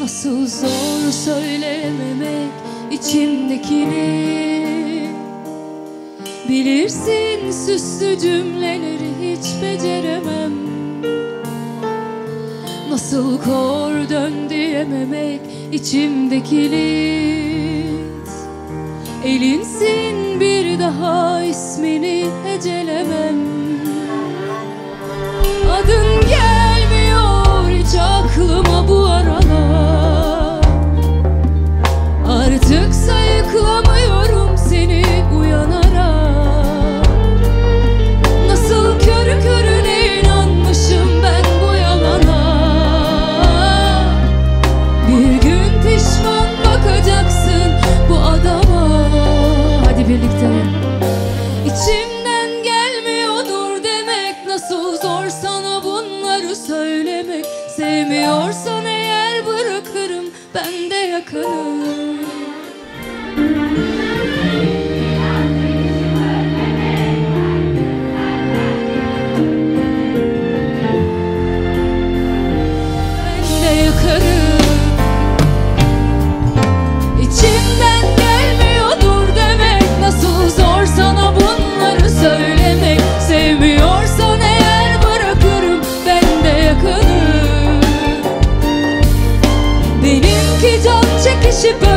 Nasıl zor söylememek içimdekini. Bilirsin süslü cümleleri hiç beceremem. Nasıl kor dön diyememek içimdeki lit Elinsin bir daha ismini hecelemem. Adın söylemek Sevmiyorsan eğer bırakırım ben de yakarım çekişip ölmemek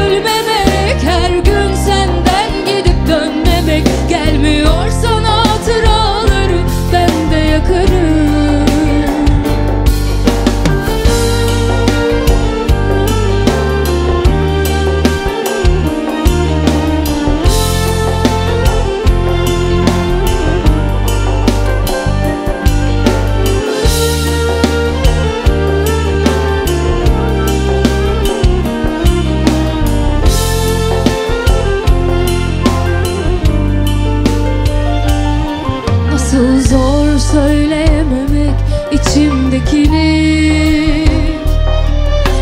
söyleyememek içimdekini.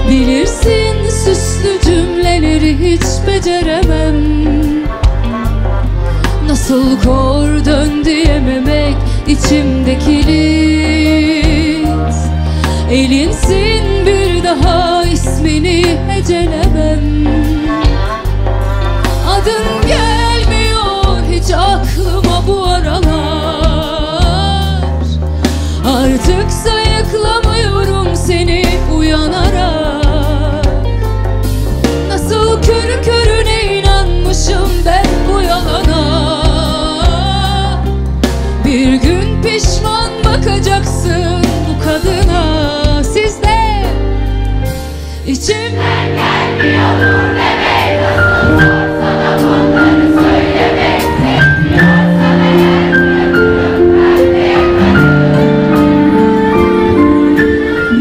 Bilirsin süslü cümleleri hiç beceremem. Nasıl kor dön diyememek içimdeki lit Elinsin bir daha ismini hecelemem Bir gün pişman bakacaksın bu kadına. Sizde içimden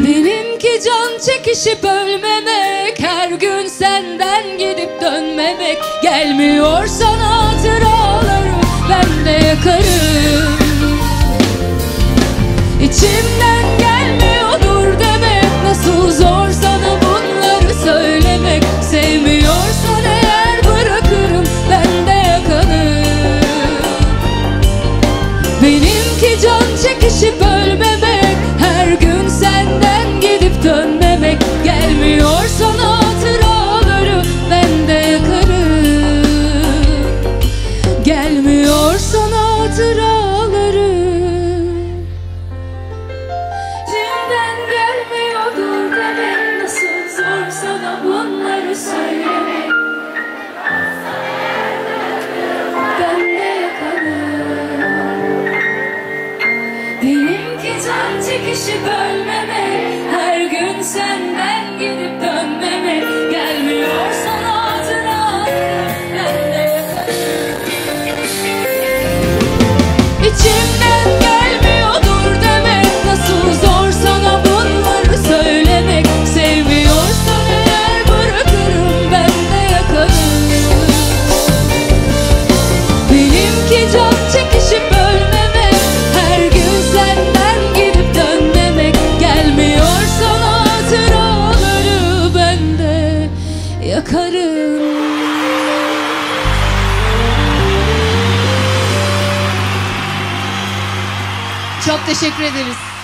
Benimki can çekişip ölmemek Her gün senden gidip dönmemek Gelmiyor sana Sevmiyorsan sana bunları söylemek Ben de yakarım Benimki can çekişip ölmemek Her gün senden Çok teşekkür ederiz.